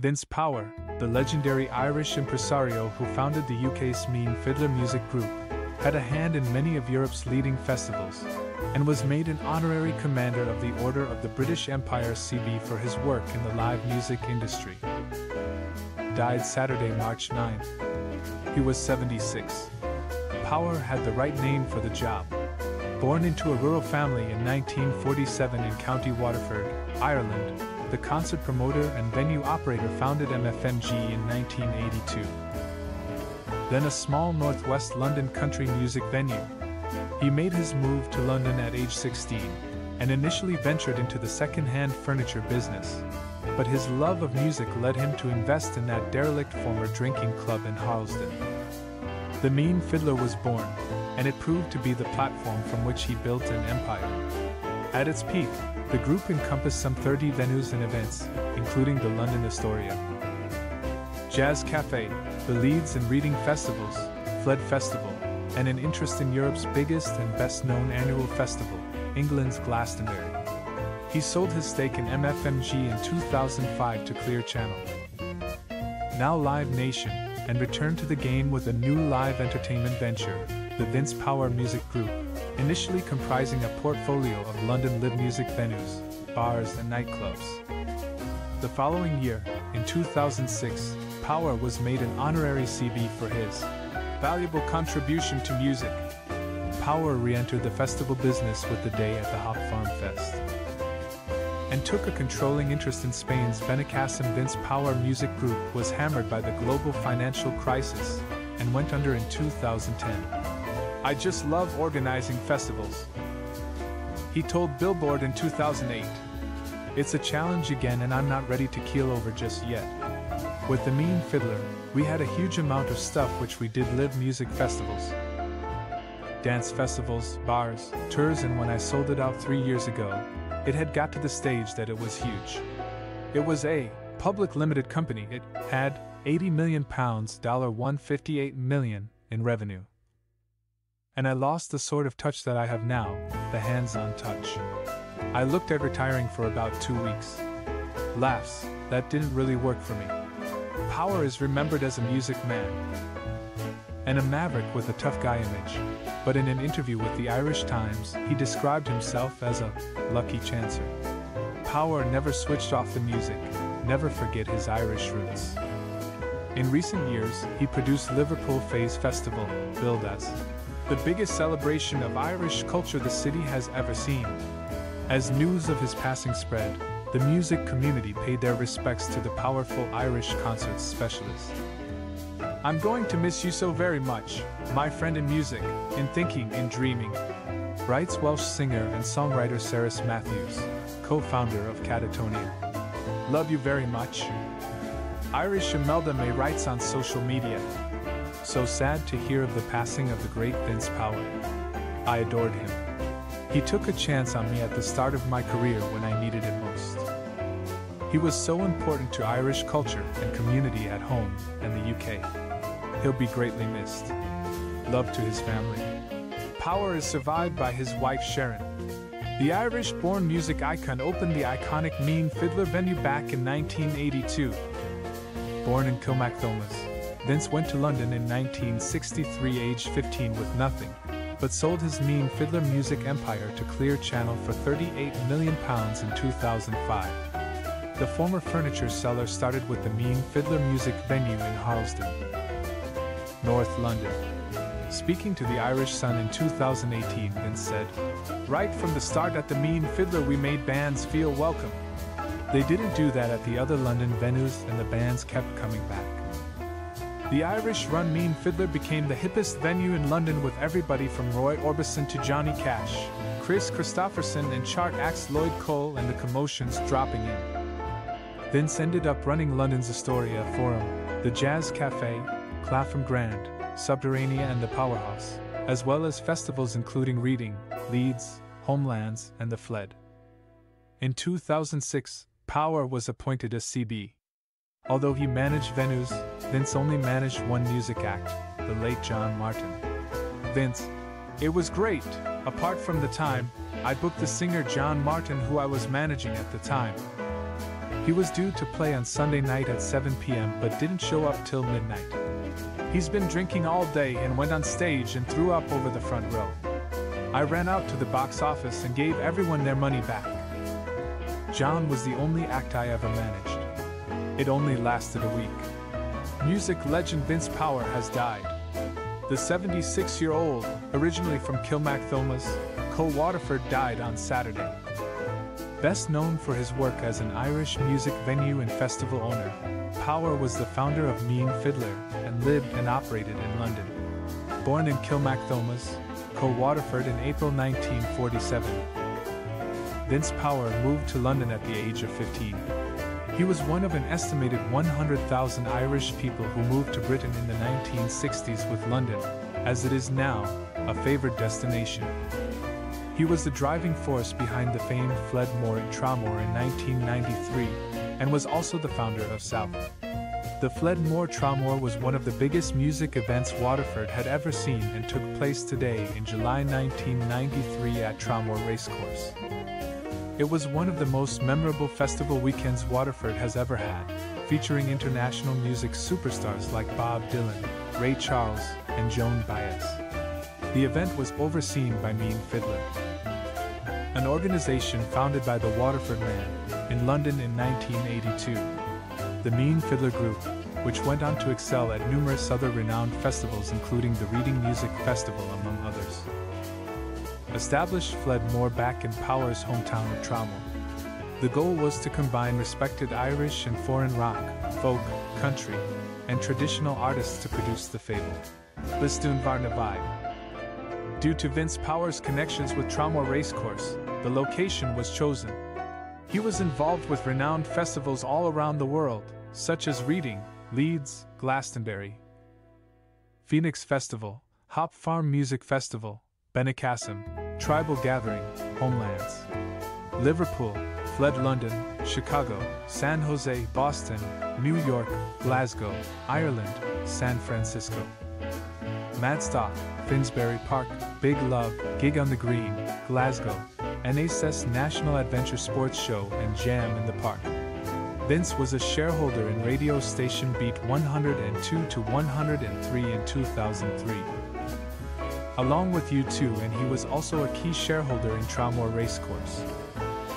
Vince Power, the legendary Irish impresario who founded the UK's Mean Fiddler Music Group, had a hand in many of Europe's leading festivals, and was made an honorary commander of the Order of the British Empire CB for his work in the live music industry. Died Saturday, March 9. He was 76. Power had the right name for the job. Born into a rural family in 1947 in County Waterford, Ireland, the concert promoter and venue operator founded MFMG in 1982. Then a small northwest London country music venue. He made his move to London at age 16 and initially ventured into the second hand furniture business. But his love of music led him to invest in that derelict former drinking club in Harlesden. The Mean Fiddler was born, and it proved to be the platform from which he built an empire. At its peak, the group encompassed some 30 venues and events, including the London Astoria, Jazz Cafe, the Leeds and Reading Festivals, Flood Festival, and an interest in Europe's biggest and best known annual festival, England's Glastonbury. He sold his stake in MFMG in 2005 to Clear Channel. Now Live Nation, and returned to the game with a new live entertainment venture, the Vince Power Music Group, initially comprising a portfolio of London live music venues, bars, and nightclubs. The following year, in 2006, Power was made an honorary CB for his valuable contribution to music. Power re entered the festival business with the day at the Hop Farm Fest and took a controlling interest in Spain's Benicassim Vince Power Music Group was hammered by the global financial crisis and went under in 2010. I just love organizing festivals. He told Billboard in 2008. It's a challenge again, and I'm not ready to keel over just yet. With the Mean Fiddler, we had a huge amount of stuff which we did live music festivals, dance festivals, bars, tours, and when I sold it out three years ago, it had got to the stage that it was huge. It was a public limited company. It had 80 million pounds, dollar 158 million in revenue. And I lost the sort of touch that I have now, the hands-on touch. I looked at retiring for about 2 weeks. Laughs, that didn't really work for me. Power is remembered as a music man and a maverick with a tough guy image. But in an interview with the Irish Times, he described himself as a lucky chancer. Power never switched off the music, never forget his Irish roots. In recent years, he produced Liverpool Phase Festival, billed as the biggest celebration of Irish culture the city has ever seen. As news of his passing spread, the music community paid their respects to the powerful Irish concerts specialist. I'm going to miss you so very much, my friend in music, in thinking, in dreaming. Writes Welsh singer and songwriter Cerys Matthews, co founder of Catatonia. Love you very much. Irish Imelda May writes on social media. So sad to hear of the passing of the great Vince Power. I adored him. He took a chance on me at the start of my career when I needed it most. He was so important to Irish culture and community at home and the UK. He'll be greatly missed. Love to his family. Power is survived by his wife Sharon. The Irish born music icon opened the iconic Mean Fiddler venue back in 1982. Born in Kilmacthomas, Vince went to London in 1963, aged 15 with nothing, but sold his Mean Fiddler music empire to Clear Channel for £38 million in 2005. The former furniture seller started with the Mean Fiddler music venue in Harlesden, North London. Speaking to the Irish Sun in 2018, Vince said, Right from the start at the Mean Fiddler, we made bands feel welcome. They didn't do that at the other London venues, and the bands kept coming back. The Irish run Mean Fiddler became the hippest venue in London with everybody from Roy Orbison to Johnny Cash, Kris Kristofferson, and chart acts Lloyd Cole and the Commotions dropping in. Vince ended up running London's Astoria Forum, the Jazz Cafe, Clapham Grand, Subterranea, and the Powerhouse, as well as festivals including Reading, Leeds, Homelands, and the Fleadh. In 2006, Power was appointed as CB. Although he managed venues, Vince only managed one music act, the late John Martyn. Vince, it was great, apart from the time, I booked the singer John Martyn who I was managing at the time. He was due to play on Sunday night at 7 p.m. but didn't show up till midnight. He's been drinking all day and went on stage and threw up over the front row. I ran out to the box office and gave everyone their money back. John was the only act I ever managed. It only lasted a week. Music legend Vince Power has died. The 76 year old, originally from Kilmacthomas, Co Waterford, died on Saturday. Best known for his work as an Irish music venue and festival owner, Power was the founder of Mean Fiddler lived and operated in London. Born in Kilmacthomas, Co Waterford in April 1947, Vince Power moved to London at the age of 15. He was one of an estimated 100,000 Irish people who moved to Britain in the 1960s with London, as it is now, a favored destination. He was the driving force behind the famed Fleadh Mór in Tramore in 1993, and was also the founder of South. The Fleadh Mór Tramore was one of the biggest music events Waterford had ever seen and took place today in July 1993 at Tramore Racecourse. It was one of the most memorable festival weekends Waterford has ever had, featuring international music superstars like Bob Dylan, Ray Charles, and Joan Baez. The event was overseen by Mean Fiddler an organization founded by the Waterford Man in London in 1982. The Mean Fiddler Group, which went on to excel at numerous other renowned festivals, including the Reading Music Festival, among others. Established Fleadh Mór back in Power's hometown of Tramore. The goal was to combine respected Irish and foreign rock, folk, country, and traditional artists to produce the fabled Lisdoonvarna vibe. Due to Vince Power's connections with Tramore Racecourse, the location was chosen. He was involved with renowned festivals all around the world, such as Reading, Leeds, Glastonbury, Phoenix Festival, Hop Farm Music Festival, Benicassim, Tribal Gathering, Homelands, Liverpool, Fleadh London, Chicago, San Jose, Boston, New York, Glasgow, Ireland, San Francisco. Madstock, Finsbury Park, Big Love, Gig on the Green, Glasgow, NSS National Adventure Sports Show, and Jam in the Park. Vince was a shareholder in radio station Beat 102 to 103 in 2003. Along with U2, and he was also a key shareholder in Tramore Racecourse.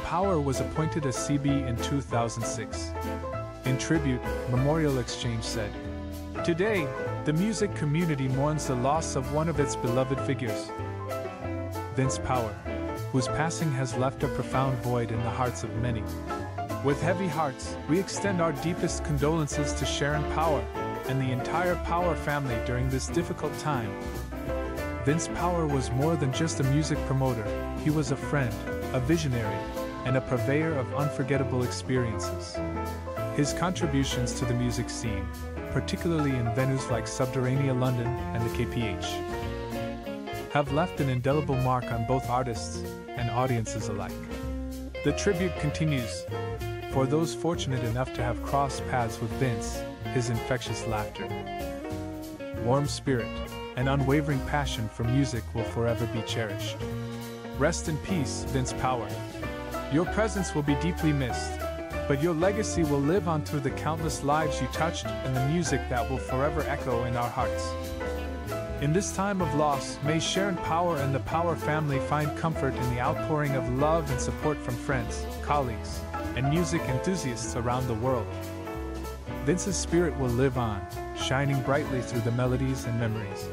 Power was appointed as CB in 2006. In tribute, Memorial Exchange said, Today, the music community mourns the loss of one of its beloved figures, Vince Power, whose passing has left a profound void in the hearts of many. With heavy hearts, we extend our deepest condolences to Sharon Power and the entire Power family during this difficult time. Vince Power was more than just a music promoter, he was a friend, a visionary, and a purveyor of unforgettable experiences. His contributions to the music scene, particularly in venues like Subterranea London and the KPH, have left an indelible mark on both artists and audiences alike. The tribute continues. For those fortunate enough to have crossed paths with Vince, his infectious laughter, warm spirit, and unwavering passion for music will forever be cherished. Rest in peace, Vince Power. Your presence will be deeply missed, but your legacy will live on through the countless lives you touched and the music that will forever echo in our hearts. In this time of loss, may Sharon Power and the Power family find comfort in the outpouring of love and support from friends, colleagues, and music enthusiasts around the world. Vince's spirit will live on, shining brightly through the melodies and memories.